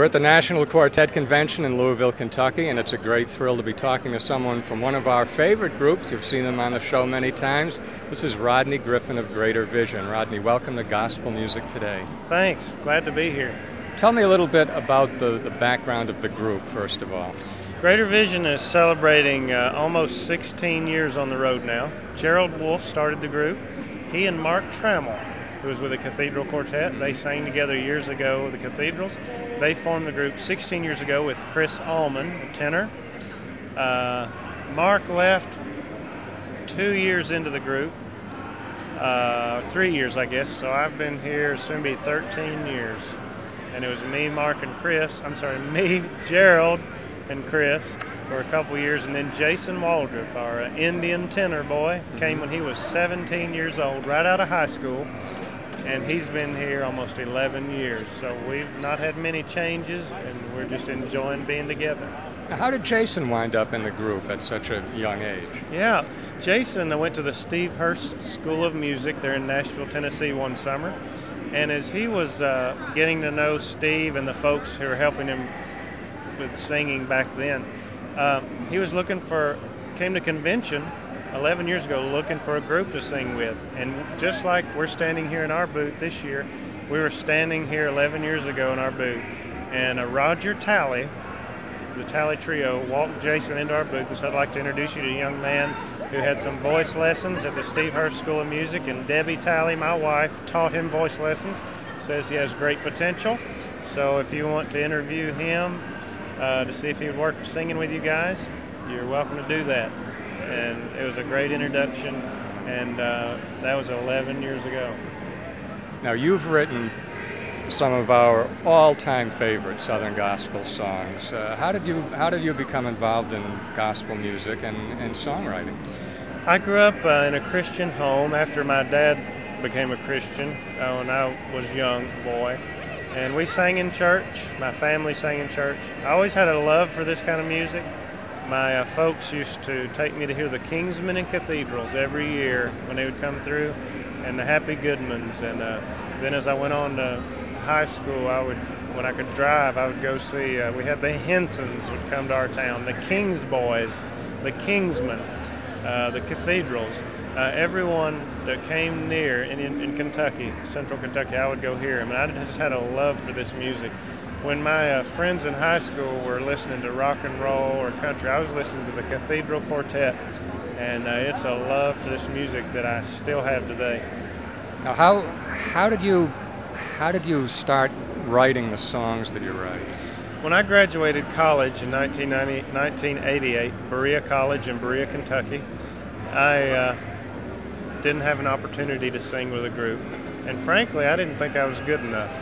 We're at the National Quartet Convention in Louisville, Kentucky, and it's a great thrill to be talking to someone from one of our favorite groups. You've seen them on the show many times. This is Rodney Griffin of Greater Vision. Rodney, welcome to Gospel Music Today. Thanks. Glad to be here. Tell me a little bit about the, the background of the group, first of all. Greater Vision is celebrating uh, almost 16 years on the road now. Gerald Wolfe started the group. He and Mark Trammell who was with the Cathedral Quartet. They sang together years ago with the Cathedrals. They formed the group 16 years ago with Chris Allman, a tenor. Uh, Mark left two years into the group, uh, three years, I guess. So I've been here soon be 13 years. And it was me, Mark, and Chris. I'm sorry, me, Gerald, and Chris for a couple years, and then Jason Waldrop, our Indian tenor boy, came when he was 17 years old, right out of high school, and he's been here almost 11 years. So we've not had many changes, and we're just enjoying being together. how did Jason wind up in the group at such a young age? Yeah, Jason went to the Steve Hurst School of Music there in Nashville, Tennessee one summer. And as he was uh, getting to know Steve and the folks who were helping him with singing back then, uh, he was looking for, came to convention 11 years ago looking for a group to sing with. And just like we're standing here in our booth this year, we were standing here 11 years ago in our booth. And uh, Roger Talley, the Talley Trio, walked Jason into our booth and said, I'd like to introduce you to a young man who had some voice lessons at the Steve Hurst School of Music. And Debbie Talley, my wife, taught him voice lessons. Says he has great potential. So if you want to interview him uh, to see if he would work singing with you guys, you're welcome to do that and it was a great introduction, and uh, that was 11 years ago. Now, you've written some of our all-time favorite Southern gospel songs. Uh, how did you How did you become involved in gospel music and, and songwriting? I grew up uh, in a Christian home after my dad became a Christian uh, when I was young boy, and we sang in church. My family sang in church. I always had a love for this kind of music my uh, folks used to take me to hear the Kingsmen and Cathedrals every year when they would come through, and the Happy Goodmans. And uh, then as I went on to high school, I would, when I could drive, I would go see. Uh, we had the Hinsons would come to our town, the Kings Boys, the Kingsmen, uh, the Cathedrals. Uh, everyone that came near in, in, in Kentucky, Central Kentucky, I would go hear them, and I just had a love for this music when my uh, friends in high school were listening to rock and roll or country, I was listening to the Cathedral Quartet, and uh, it's a love for this music that I still have today. Now, how how did you how did you start writing the songs that you write? When I graduated college in 1988, Berea College in Berea, Kentucky, I uh, didn't have an opportunity to sing with a group, and frankly, I didn't think I was good enough.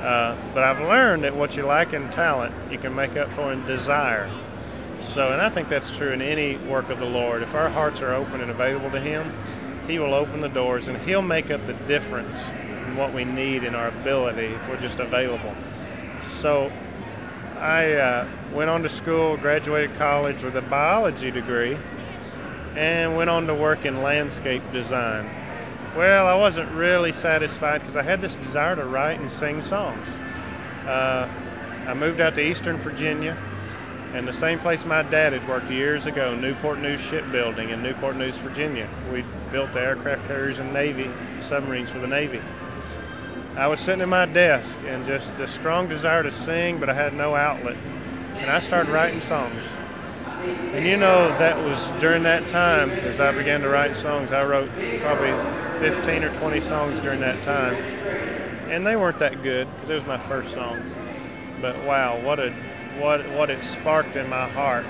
Uh, but I've learned that what you lack in talent, you can make up for in desire. So, and I think that's true in any work of the Lord. If our hearts are open and available to Him, He will open the doors and He'll make up the difference in what we need in our ability if we're just available. So, I uh, went on to school, graduated college with a biology degree, and went on to work in landscape design. Well, I wasn't really satisfied because I had this desire to write and sing songs. Uh, I moved out to Eastern Virginia, and the same place my dad had worked years ago, Newport News Shipbuilding in Newport News, Virginia. We built the aircraft carriers and Navy submarines for the Navy. I was sitting at my desk and just a strong desire to sing, but I had no outlet. And I started writing songs. And you know, that was during that time as I began to write songs. I wrote probably 15 or 20 songs during that time. And they weren't that good because it was my first songs. But wow, what a what what it sparked in my heart.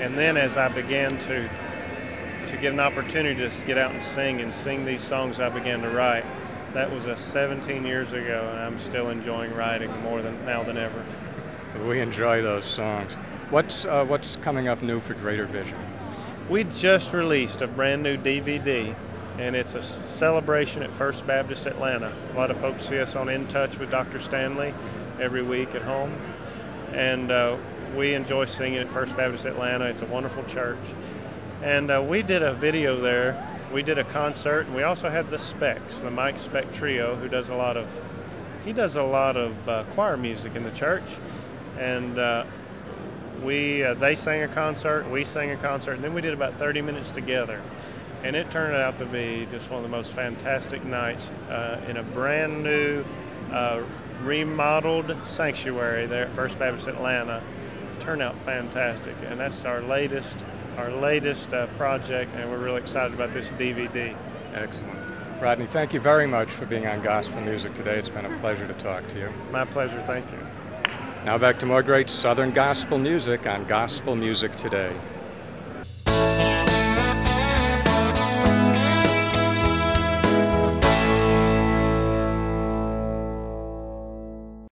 And then as I began to to get an opportunity to get out and sing and sing these songs I began to write, that was a 17 years ago and I'm still enjoying writing more than now than ever. We enjoy those songs. What's uh, what's coming up new for Greater Vision? We just released a brand new DVD, and it's a celebration at First Baptist Atlanta. A lot of folks see us on In Touch with Dr. Stanley every week at home, and uh, we enjoy singing at First Baptist Atlanta. It's a wonderful church, and uh, we did a video there. We did a concert, and we also had the Specks, the Mike Speck Trio, who does a lot of he does a lot of uh, choir music in the church, and uh, we uh, they sang a concert, we sang a concert, and then we did about 30 minutes together, and it turned out to be just one of the most fantastic nights uh, in a brand new, uh, remodeled sanctuary there at First Baptist Atlanta. Turned out fantastic, and that's our latest our latest uh, project, and we're really excited about this DVD. Excellent. Rodney, thank you very much for being on Gospel Music today. It's been a pleasure to talk to you. My pleasure. Thank you. Now back to more great Southern gospel music on Gospel Music Today.